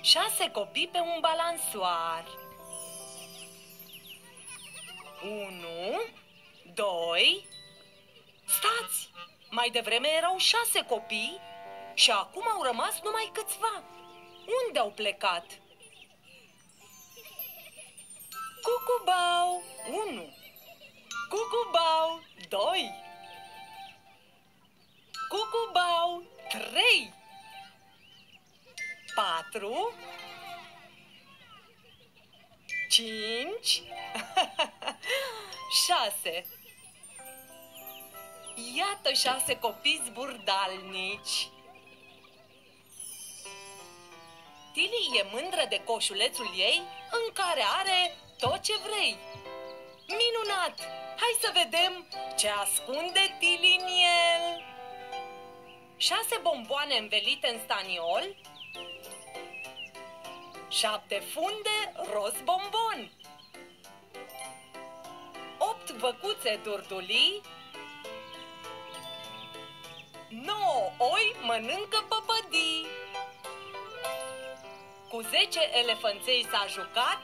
Șase copii pe un balansoar. Unu, doi... Stați! Mai devreme erau șase copii și acum au rămas numai câțiva. Unde au plecat? Cucubau, unu. Cucubau, doi. Cucubau, trei. Patru. Cinci. Șase. Iată șase copii zburdalnici. Tili e mândră de coșulețul ei în care are tot ce vrei. Minunat! Hai să vedem ce ascunde Tili în el. Șase bomboane învelite în staniol, șapte funde roz bombon, opt văcuțe durdulii, nouă oi mănâncă păpădii. Cu zece elefanței s-a jucat